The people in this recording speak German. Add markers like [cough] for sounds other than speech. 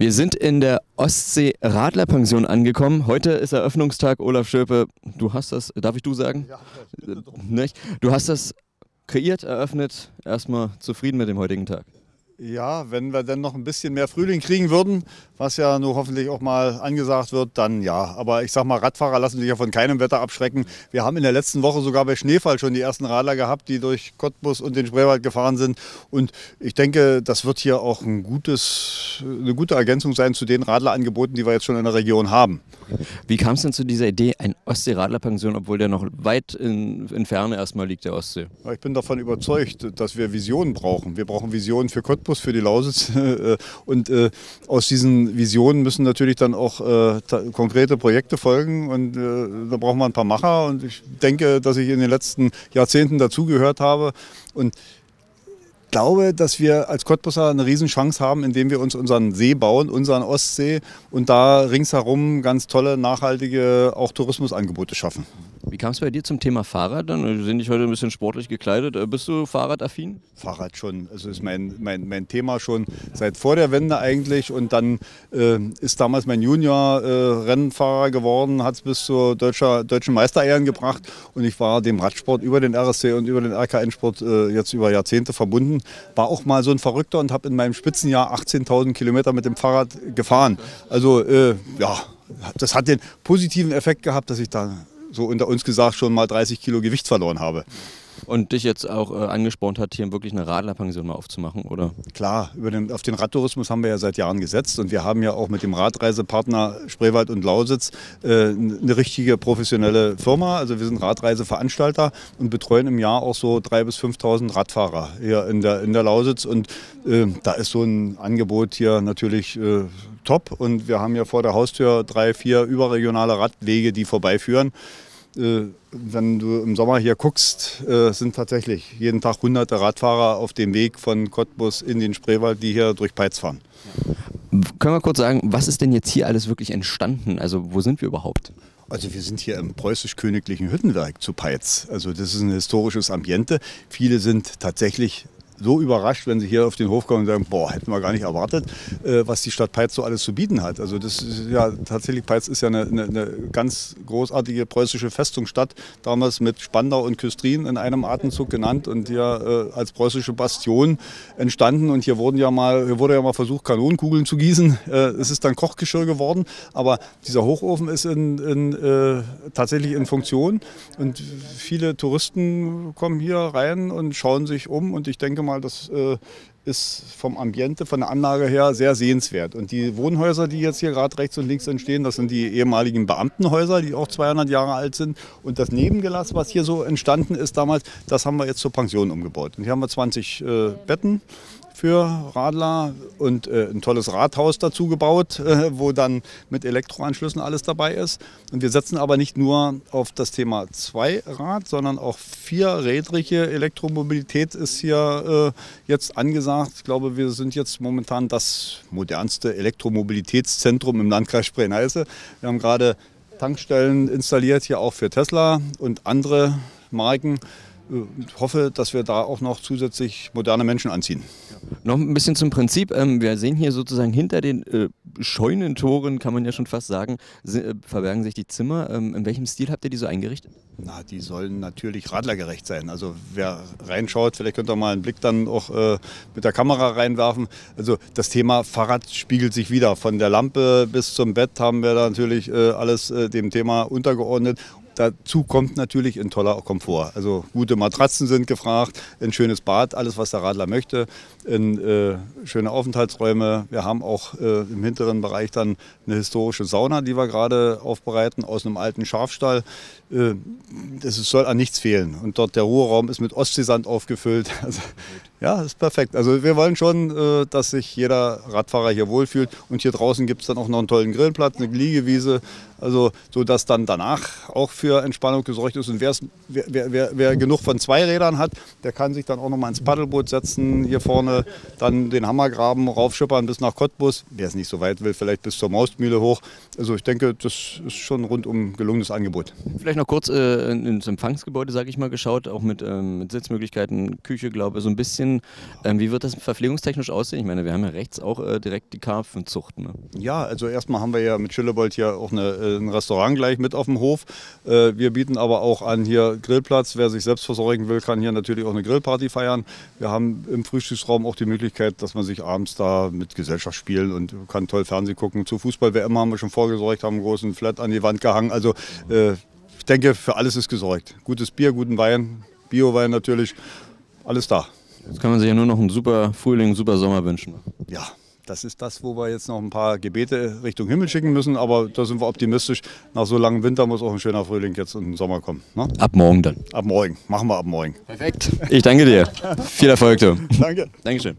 Wir sind in der Ostsee Radlerpension angekommen. Heute ist Eröffnungstag. Olaf Schöpe, du hast das, darf ich du sagen? Ja, Nicht? Du hast das kreiert, eröffnet. Erstmal zufrieden mit dem heutigen Tag. Ja, wenn wir dann noch ein bisschen mehr Frühling kriegen würden, was ja nur hoffentlich auch mal angesagt wird, dann ja. Aber ich sag mal, Radfahrer lassen sich ja von keinem Wetter abschrecken. Wir haben in der letzten Woche sogar bei Schneefall schon die ersten Radler gehabt, die durch Cottbus und den Spreewald gefahren sind. Und ich denke, das wird hier auch ein gutes, eine gute Ergänzung sein zu den Radlerangeboten, die wir jetzt schon in der Region haben. Wie kam es denn zu dieser Idee, ein Ostsee-Radlerpension, obwohl der noch weit in, in Ferne erstmal liegt, der Ostsee? Ich bin davon überzeugt, dass wir Visionen brauchen. Wir brauchen Visionen für Cottbus für die Lausitz. [laughs] Äh, und äh, aus diesen Visionen müssen natürlich dann auch äh, konkrete Projekte folgen. Und da brauchen wir ein paar Macher. Und ich denke, dass ich in den letzten Jahrzehnten dazugehört habe. Und glaube, dass wir als Cottbusser eine Riesenchance haben, indem wir uns unseren See bauen, unseren Ostsee und da ringsherum ganz tolle, nachhaltige auch Tourismusangebote schaffen. Wie kam es bei dir zum Thema Fahrrad dann? Wir sehen dich heute ein bisschen sportlich gekleidet. Äh, bist du fahrradaffin? Fahrrad schon. Also ist mein, mein, mein Thema schon seit vor der Wende eigentlich. Und dann äh, ist damals mein Junior äh, Rennfahrer geworden, hat es bis zur deutscher, deutschen Meisterehren gebracht. Und ich war dem Radsport über den RSC und über den RKN-Sport äh, jetzt über Jahrzehnte verbunden. War auch mal so ein Verrückter und habe in meinem Spitzenjahr 18.000 Kilometer mit dem Fahrrad gefahren. Also äh, ja, das hat den positiven Effekt gehabt, dass ich da so unter uns gesagt schon mal 30 Kilo Gewicht verloren habe. Und dich jetzt auch äh, angespornt hat, hier wirklich eine Radlerpension mal aufzumachen, oder? Klar, über den, auf den Radtourismus haben wir ja seit Jahren gesetzt und wir haben ja auch mit dem Radreisepartner Spreewald und Lausitz äh, eine richtige professionelle Firma. Also wir sind Radreiseveranstalter und betreuen im Jahr auch so 3.000 bis 5.000 Radfahrer hier in der, in der Lausitz und äh, da ist so ein Angebot hier natürlich äh, top und wir haben ja vor der Haustür drei, vier überregionale Radwege, die vorbeiführen. Äh, wenn du im Sommer hier guckst, äh, sind tatsächlich jeden Tag hunderte Radfahrer auf dem Weg von Cottbus in den Spreewald, die hier durch Peitz fahren. Können wir kurz sagen, was ist denn jetzt hier alles wirklich entstanden? Also wo sind wir überhaupt? Also wir sind hier im preußisch-königlichen Hüttenwerk zu Peitz. Also das ist ein historisches Ambiente. Viele sind tatsächlich so überrascht, wenn sie hier auf den Hof kommen und sagen, boah, hätten wir gar nicht erwartet, äh, was die Stadt Peitz so alles zu bieten hat. Also das ist ja tatsächlich, Peitz ist ja eine, eine, eine ganz großartige preußische Festungsstadt, damals mit Spandau und Küstrin in einem Atemzug genannt und hier äh, als preußische Bastion entstanden. Und hier wurden ja mal, hier wurde ja mal versucht, Kanonenkugeln zu gießen. Äh, es ist dann Kochgeschirr geworden, aber dieser Hochofen ist in, in, äh, tatsächlich in Funktion und viele Touristen kommen hier rein und schauen sich um und ich denke mal, mal, das äh, ist vom Ambiente, von der Anlage her sehr sehenswert. Und die Wohnhäuser, die jetzt hier gerade rechts und links entstehen, das sind die ehemaligen Beamtenhäuser, die auch 200 Jahre alt sind. Und das Nebengelass, was hier so entstanden ist damals, das haben wir jetzt zur Pension umgebaut. Und hier haben wir 20 äh, Betten für Radler und äh, ein tolles Rathaus dazu gebaut, äh, wo dann mit Elektroanschlüssen alles dabei ist. Und wir setzen aber nicht nur auf das Thema Zweirad, sondern auch vierrädrige Elektromobilität ist hier äh, jetzt angesagt. Ich glaube, wir sind jetzt momentan das modernste Elektromobilitätszentrum im Landkreis Spree-Neiße. Wir haben gerade Tankstellen installiert, hier auch für Tesla und andere Marken. Ich hoffe, dass wir da auch noch zusätzlich moderne Menschen anziehen. Noch ein bisschen zum Prinzip. Ähm, wir sehen hier sozusagen hinter den äh, Scheunentoren, kann man ja schon fast sagen, äh, verbergen sich die Zimmer. Ähm, in welchem Stil habt ihr die so eingerichtet? Na, die sollen natürlich radlergerecht sein. Also wer reinschaut, vielleicht könnt ihr mal einen Blick dann auch äh, mit der Kamera reinwerfen. Also das Thema Fahrrad spiegelt sich wieder. Von der Lampe bis zum Bett haben wir da natürlich äh, alles äh, dem Thema untergeordnet. Dazu kommt natürlich ein toller Komfort. Also gute Matratzen sind gefragt, ein schönes Bad, alles was der Radler möchte, in, äh, schöne Aufenthaltsräume. Wir haben auch äh, im hinteren Bereich dann eine historische Sauna, die wir gerade aufbereiten aus einem alten Schafstall. Äh, es soll an nichts fehlen. Und dort der Ruheraum ist mit Ostseesand aufgefüllt. [laughs] Also, ja, ist perfekt. Also wir wollen schon, äh, dass sich jeder Radfahrer hier wohlfühlt. Und hier draußen gibt es dann auch noch einen tollen Grillplatz, eine Liegewiese. Also so, dass dann danach auch für Entspannung gesorgt ist. Und wer, wer, wer, wer genug von zwei Rädern hat, der kann sich dann auch noch mal ins Paddelboot setzen, hier vorne dann den Hammergraben raufschippern bis nach Cottbus. Wer es nicht so weit will, vielleicht bis zur Maustmühle hoch. Also ich denke, das ist schon rundum gelungenes Angebot. Vielleicht noch kurz äh, ins Empfangsgebäude, sage ich mal, geschaut, auch mit, ähm, mit Sitzmöglichkeiten, Küche, glaube ich, so ein bisschen bisschen, ähm, wie wird das verpflegungstechnisch aussehen? Ich meine, wir haben ja rechts auch äh, direkt die Karpfenzucht. Ne? Ja, also erstmal haben wir ja mit Schillebold hier auch eine, äh, ein Restaurant gleich mit auf dem Hof. Äh, wir bieten aber auch an hier Grillplatz. Wer sich selbst versorgen will, kann hier natürlich auch eine Grillparty feiern. Wir haben im Frühstücksraum auch die Möglichkeit, dass man sich abends da mit Gesellschaft spielen und kann toll Fernsehen gucken. Zu Fußball-WM haben wir schon vorgesorgt, haben einen großen Flat an die Wand gehangen. Also äh, ich denke, für alles ist gesorgt. Gutes Bier, guten Wein, Bio-Wein natürlich, alles da. Jetzt kann man sich ja nur noch einen super Frühling, einen super Sommer wünschen. Ja, das ist das, wo wir jetzt noch ein paar Gebete Richtung Himmel schicken müssen, aber da sind wir optimistisch. Nach so langem Winter muss auch ein schöner Frühling jetzt und ein Sommer kommen. Ne? Ab morgen dann. Ab morgen, machen wir ab morgen. Perfekt. Ich danke dir. [laughs] Viel Erfolg, du. Danke. Dankeschön.